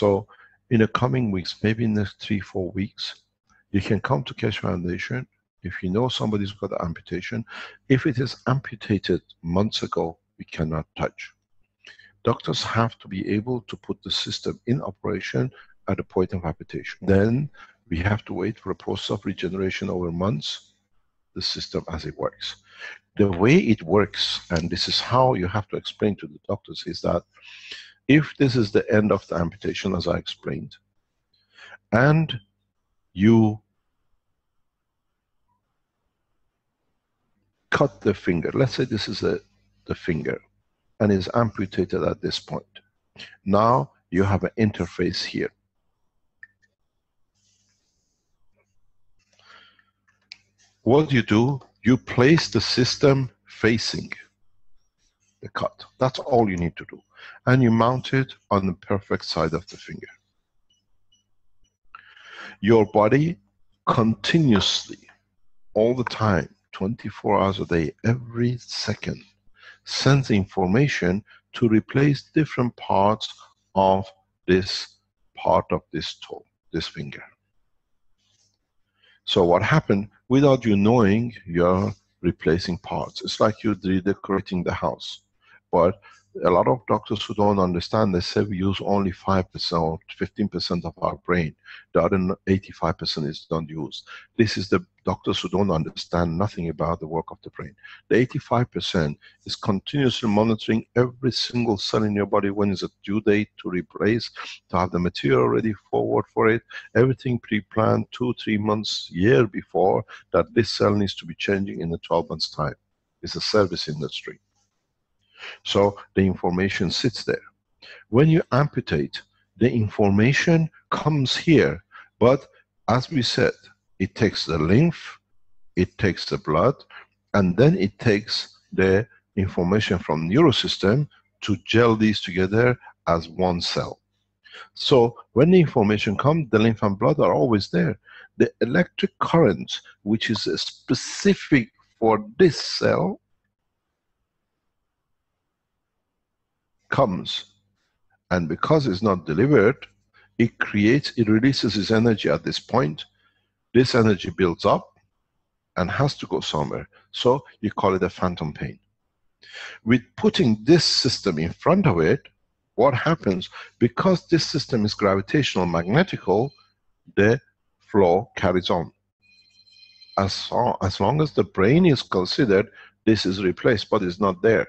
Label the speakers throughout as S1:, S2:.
S1: So in the coming weeks, maybe in the next three, four weeks, you can come to Keshe Foundation if you know somebody's got an amputation. If it is amputated months ago, we cannot touch. Doctors have to be able to put the system in operation at the point of amputation. Then we have to wait for a process of regeneration over months, the system as it works. The way it works, and this is how you have to explain to the doctors, is that if this is the end of the amputation, as I explained, and you cut the finger, let's say this is a, the finger, and is amputated at this point. Now you have an interface here. What you do, you place the system facing the cut. That's all you need to do. And you mount it on the perfect side of the finger. Your body continuously, all the time, 24 hours a day, every second, sends information to replace different parts of this part of this toe, this finger. So what happened, without you knowing, you're replacing parts. It's like you're redecorating the house. But a lot of doctors who don't understand, they say we use only 5% or 15% of our brain. The other 85% is not used. This is the doctors who don't understand nothing about the work of the brain. The 85% is continuously monitoring every single cell in your body when is a due date to replace, to have the material ready forward for it, everything pre-planned two, three months, year before that this cell needs to be changing in the 12 months time. It's a service industry. So the information sits there. When you amputate, the information comes here, but as we said, it takes the lymph, it takes the blood, and then it takes the information from neurosystem to gel these together as one cell. So when the information comes, the lymph and blood are always there. The electric current, which is specific for this cell, comes and because it's not delivered, it creates, it releases its energy at this point. This energy builds up and has to go somewhere. So you call it a phantom pain. With putting this system in front of it, what happens? Because this system is gravitational magnetical, the flow carries on. As, as long as the brain is considered, this is replaced, but it's not there.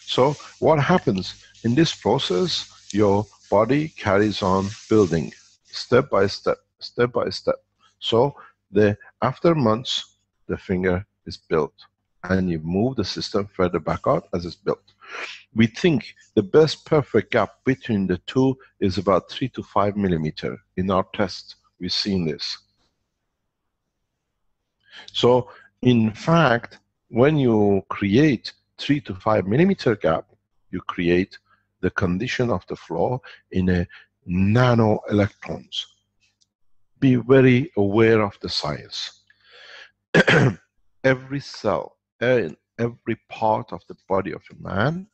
S1: So what happens in this process? Your body carries on building step by step, step by step. So the after months, the finger is built and you move the system further back out as it's built. We think the best perfect gap between the two is about three to five millimeter. In our test, we've seen this. So in fact, when you create 3 to 5 millimeter gap, you create the condition of the flow in a nano electrons. Be very aware of the science. every cell eh, and every part of the body of a man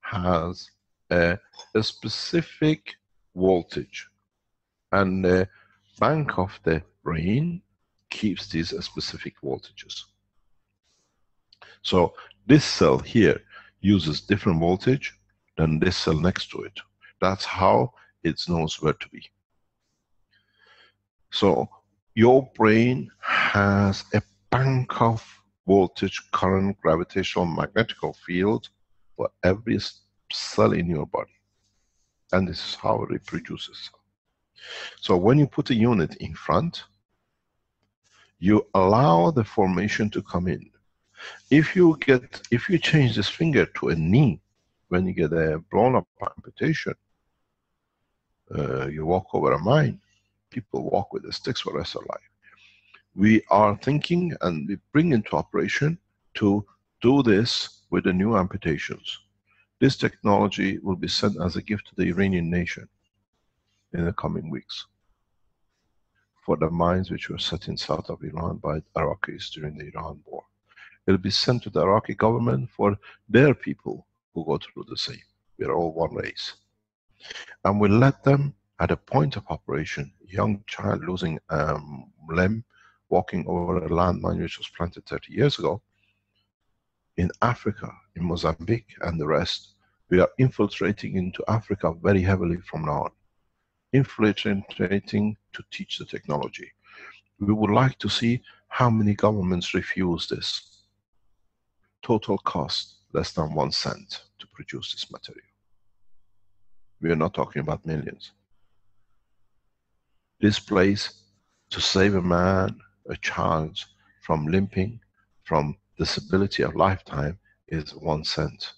S1: has a, a specific voltage and the bank of the brain keeps these specific voltages. So this cell here uses different voltage than this cell next to it. That's how it knows where to be. So your brain has a bank of voltage, current, gravitational, magnetical field for every cell in your body. And this is how it reproduces. So when you put a unit in front, you allow the formation to come in. If you get, if you change this finger to a knee, when you get a blown up amputation, uh, you walk over a mine, people walk with the sticks for the rest of life. We are thinking and we bring into operation to do this with the new amputations. This technology will be sent as a gift to the Iranian nation in the coming weeks for the mines which were set in south of Iran by Iraqis during the Iran war will be sent to the Iraqi government for their people who go through the same. We are all one race. And we let them at a point of operation, young child losing um, limb, walking over a landmine which was planted 30 years ago, in Africa, in Mozambique and the rest, we are infiltrating into Africa very heavily from now on. Infiltrating to teach the technology. We would like to see how many governments refuse this. Total cost, less than one cent to produce this material. We are not talking about millions. This place, to save a man, a child, from limping, from disability of lifetime, is one cent.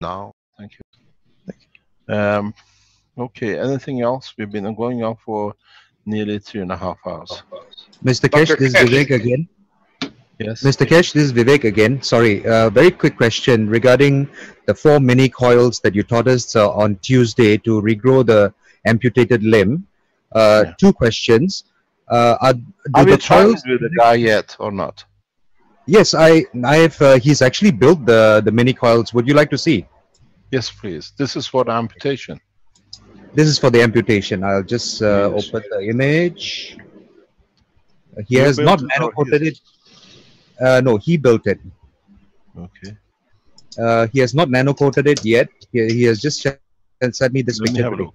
S1: Now, thank you. Thank you. Um, okay, anything else? We've been going on for nearly three and a half hours.
S2: Mr. Kesh, this is Vivek again.
S1: Yes.
S2: Mr. Kesh, this is Vivek again. Sorry, uh, very quick question regarding the four mini coils that you taught us uh, on Tuesday to regrow the amputated limb. Uh,
S1: Yeah.
S2: Two questions. Uh, are, do
S1: Have you
S2: the coils?
S1: with the guy yet or not?
S2: Yes, I, I've. Uh, he's actually built the the mini coils. Would you like to see?
S1: Yes, please. This is for the amputation.
S2: This is for the amputation. I'll just uh,
S1: Yes.
S2: open the image. He has not
S1: it
S2: nano coated it. Uh, no, he built it.
S1: Okay.
S2: Uh, he has not nano coated it yet. He, he has just sent me this
S1: Let me
S2: picture.
S1: look.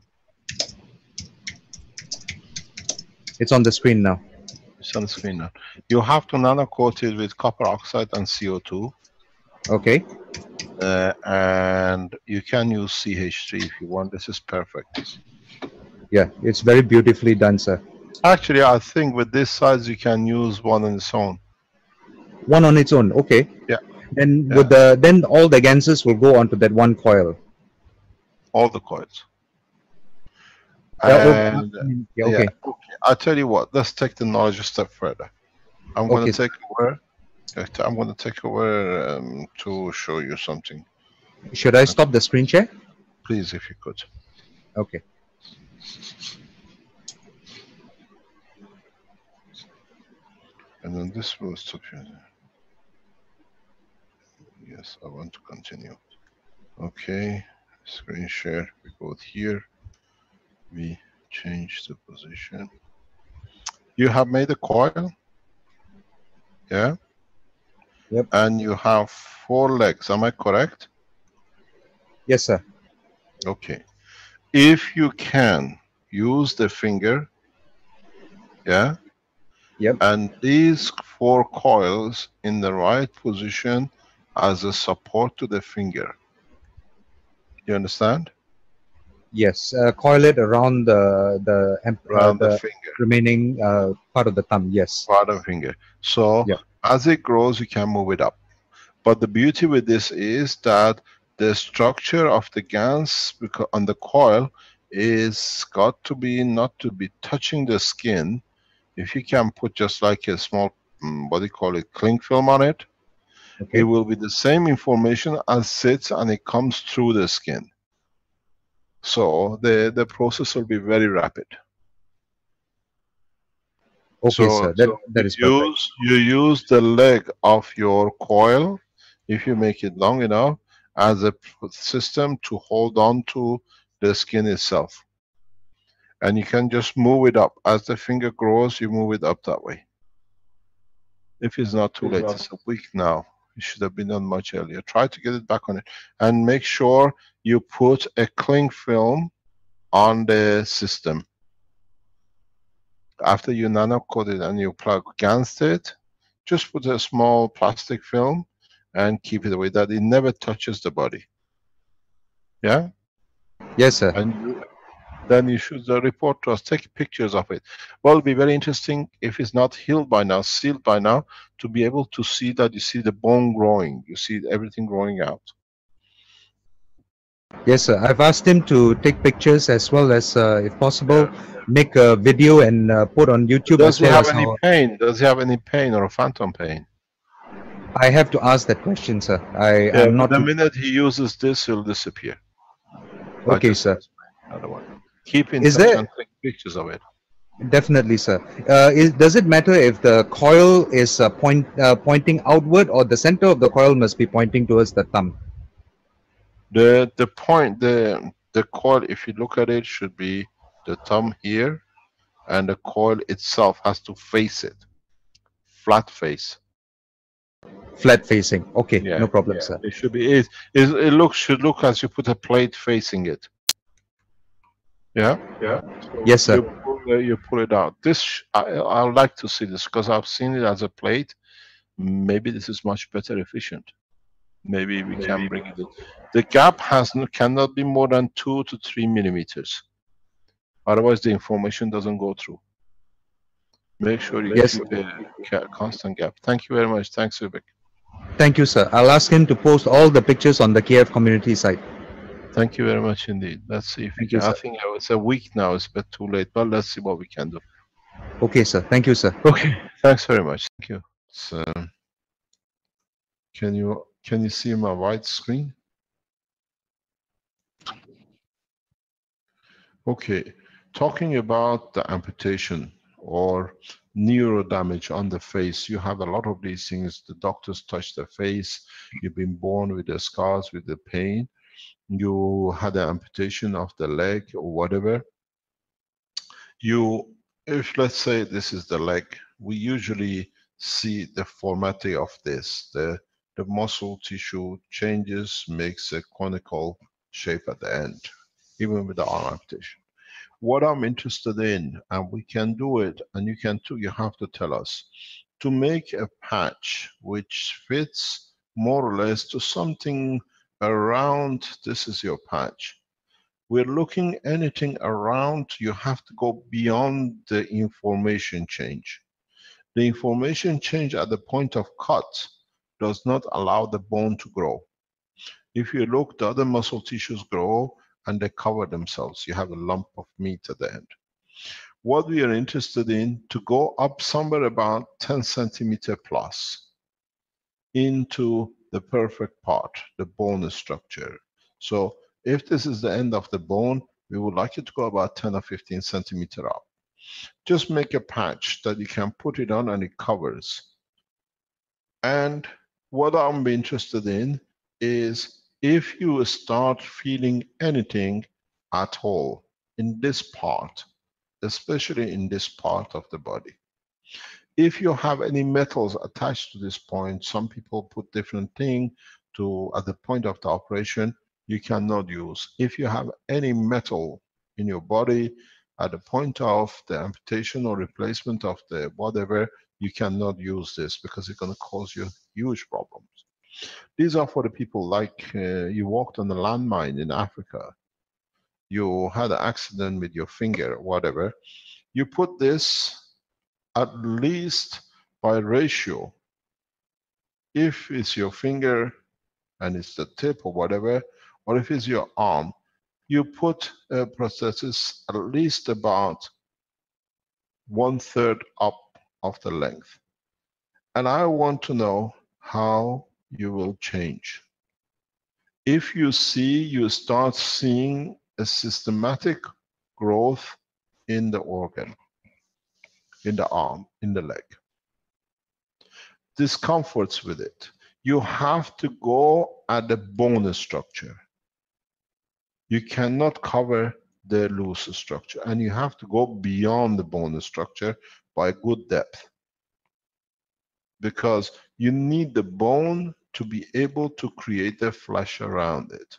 S2: It's on the screen now.
S1: It's on the screen now. You have to nano coat it with copper oxide and CO2.
S2: Okay.
S1: Uh, and you can use CH3 if you want. This is perfect.
S2: Yeah, it's very beautifully done, sir.
S1: Actually, I think with this size you can use one on its own.
S2: One on its own. Okay.
S1: Yeah.
S2: Then
S1: Yeah.
S2: with the then all the ganses will go onto that one coil.
S1: All the coils. And
S2: yeah, okay.
S1: yeah, okay. I'll tell you what. Let's take the knowledge a step further. I'm going to take over. I'm going to take over um, to show you something.
S2: Should I stop the screen share?
S1: Please, if you could.
S2: Okay.
S1: And then this will stop you. Yes, I want to continue. Okay, screen share. We go here. We change the position. You have made a coil. Yeah?
S2: Yep.
S1: And you have four legs. Am I correct?
S2: Yes, sir.
S1: Okay. If you can use the finger, yeah?
S2: Yep.
S1: And these four coils in the right position as a support to the finger. You understand?
S2: Yes. Uh, coil it around the the, uh,
S1: Around the
S2: remaining uh, part of the thumb. Yes.
S1: part of finger. So
S2: Yeah.
S1: as it grows, you can move it up. But the beauty with this is that the structure of the gans on the coil is got to be not to be touching the skin. If you can put just like a small, mm, what do you call it, cling film on it,
S2: Okay.
S1: it will be the same information as sits and it comes through the skin. So the, the process will be very rapid.
S2: Okay,
S1: So-
S2: sir. That
S1: so
S2: that is perfect.
S1: use you use the leg of your coil if you make it long enough as a system to hold on to the skin itself and you can just move it up. As the finger grows you move it up that way. If it's not too late it's a week now. It should have been done much earlier. Try to get it back on it. And make sure you put a cling film on the system. After you nano coat it and you plug against it, just put a small plastic film and keep it away. That it never touches the body. Yeah?
S2: Yes, sir.
S1: And you, then you should report to us, take pictures of it. Well, it'll be very interesting if it's not healed by now, sealed by now, to be able to see that you see the bone growing, you see everything growing out.
S2: Yes, sir. I've asked him to take pictures as well as, uh, if possible, make a video and uh, put on YouTube
S1: Does
S2: as
S1: he
S2: well
S1: have any pain? Does he have any pain or a phantom pain?
S2: I have to ask that question, sir. I
S1: Yeah,
S2: am not.
S1: the minute he uses this, he'll disappear.
S2: Okay, sir.
S1: Another one. Keep in
S2: Is
S1: touch
S2: there-
S1: and take pictures of it.
S2: Definitely, sir. Uh, is, does it matter if the coil is uh, point uh, pointing outward or the center of the coil must be pointing towards the thumb?
S1: The the point the the coil, if you look at it, should be the thumb here, and the coil itself has to face it, flat face.
S2: Flat facing. Okay,
S1: Yeah,
S2: no problem,
S1: yeah.
S2: sir.
S1: It should be it. It, it looks should look as you put a plate facing it. Yeah. Yeah.
S2: Yes, sir.
S1: You pull, you pull it out. This sh- I I would like to see this because I've seen it as a plate. Maybe this is much better efficient. Maybe we can bring it. in. The gap has no, cannot be more than two to three millimeters. Otherwise, the information doesn't go through. Make sure you
S2: Yes.
S1: keep a constant gap. Thank you very much. Thanks, Vivek.
S2: Thank you, sir. I'll ask him to post all the pictures on the KF community site.
S1: Thank you very much indeed. Let's see if we
S2: Thank you.
S1: I think uh, it's a week now. It's a bit too late, but let's see what we can do.
S2: Okay, sir. Thank you, sir.
S1: Okay, thanks very much. Thank you. So, uh, can you can you see my white screen? Okay, talking about the amputation or neuro damage on the face, you have a lot of these things. The doctors touch the face. You've been born with the scars, with the pain. You had an amputation of the leg or whatever. You, if let's say this is the leg, we usually see the formatting of this. The, the muscle tissue changes, makes a conical shape at the end, even with the arm amputation. What I'm interested in, and we can do it, and you can too, you have to tell us, to make a patch which fits more or less to something around, this is your patch. We're looking anything around, you have to go beyond the information change. The information change at the point of cut does not allow the bone to grow. If you look, the other muscle tissues grow and they cover themselves. You have a lump of meat at the end. What we are interested in to go up somewhere about 10 centimeter plus into the perfect part, the bone structure. So if this is the end of the bone, we would like it to go about 10 or 15 centimeter up. Just make a patch that you can put it on and it covers. And what I'm interested in is if you start feeling anything at all in this part, especially in this part of the body. If you have any metals attached to this point, some people put different thing to at the point of the operation, you cannot use. If you have any metal in your body at the point of the amputation or replacement of the whatever, you cannot use this because it's going to cause you huge problems. These are for the people like uh, you walked on a landmine in Africa. You had an accident with your finger, whatever. You put this at least by ratio. If it's your finger and it's the tip or whatever, or if it's your arm, you put uh, a prosthesis at least about one third up of the length. And I want to know how you will change. If you see, you start seeing a systematic growth in the organ, in the arm, in the leg. Discomforts with it. You have to go at the bone structure. You cannot cover the loose structure and you have to go beyond the bone structure by good depth because you need the bone to be able to create the flesh around it.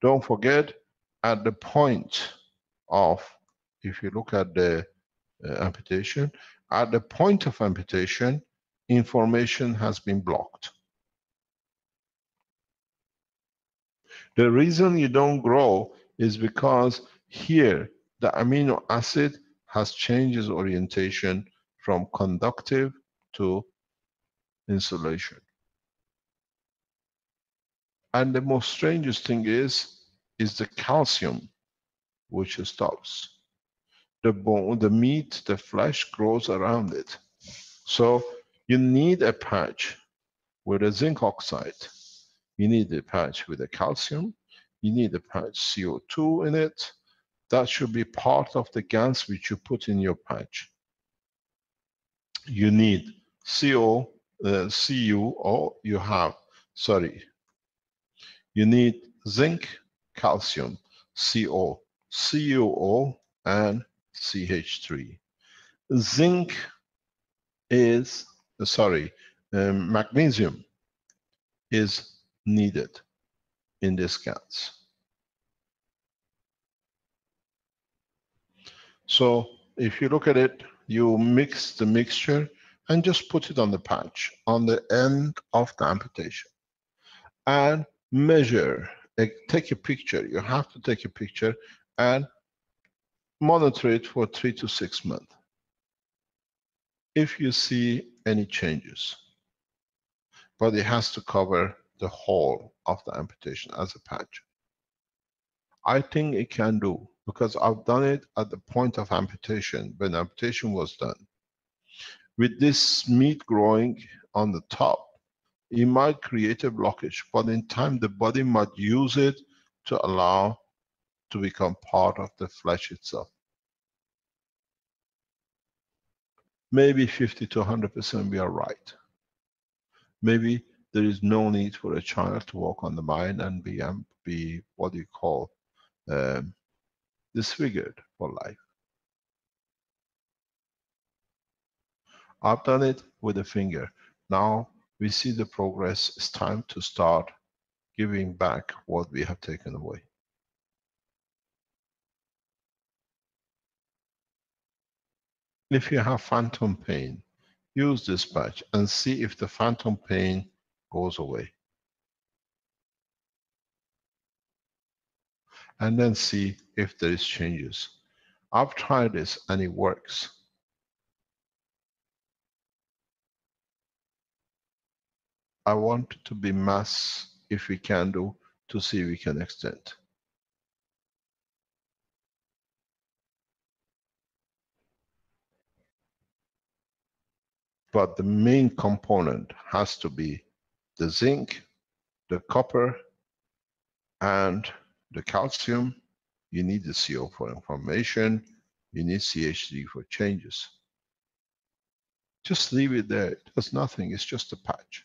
S1: Don't forget, at the point of, if you look at the Uh, amputation, at the point of amputation, information has been blocked. The reason you don't grow is because here, the amino acid has changed its orientation from conductive to insulation. And the most strangest thing is, is the calcium which stops. The bone, the meat, the flesh grows around it. So you need a patch with a zinc oxide. You need a patch with a calcium. You need a patch CO2 in it. That should be part of the GANs which you put in your patch. You need CO, uh, CU, or you have, sorry, you need zinc, calcium, CO, CuO, and CH3. Zinc is, sorry, um, magnesium is needed in this GANs. So if you look at it, you mix the mixture and just put it on the patch on the end of the amputation and measure take a picture you have to take a picture and monitor it for three to six months if you see any changes. But it has to cover the whole of the amputation as a patch. I think it can do because I've done it at the point of amputation when amputation was done. With this meat growing on the top, it might create a blockage, but in time the body might use it to allow to become part of the flesh itself. Maybe 50 to 100% we are right. Maybe there is no need for a child to walk on the mine and be, um, be what you call um, disfigured for life. I've done it with a finger. Now we see the progress. It's time to start giving back what we have taken away. If you have phantom pain, use this patch and see if the phantom pain goes away. And then see if there is changes. I've tried this and it works. I want to be mass, if we can do, to see we can extend. But the main component has to be the zinc, the copper, and the calcium. You need the CO for information. You need CH3 for changes. Just leave it there. It does nothing. It's just a patch.